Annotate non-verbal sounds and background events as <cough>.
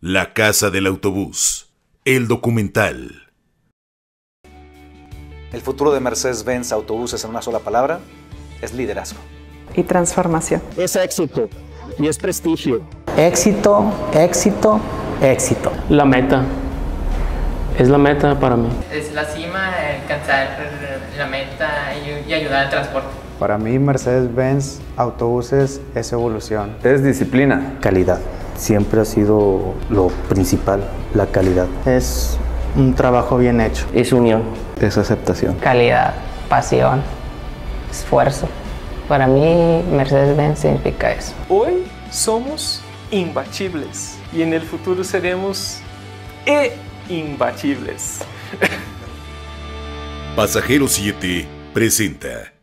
La Casa del Autobús. El documental. El futuro de Mercedes-Benz Autobuses en una sola palabra es liderazgo. Y transformación. Es éxito y es prestigio. Éxito, éxito, éxito. La meta. Es la meta para mí. Es la cima, alcanzar la meta y, ayudar al transporte. Para mí Mercedes-Benz Autobuses es evolución. Es disciplina. Calidad. Siempre ha sido lo principal, la calidad. Es un trabajo bien hecho. Es unión. Es aceptación. Calidad, pasión, esfuerzo. Para mí Mercedes-Benz significa eso. Hoy somos imbatibles y en el futuro seremos e imbatibles. <laughs> Pasajero 7 presenta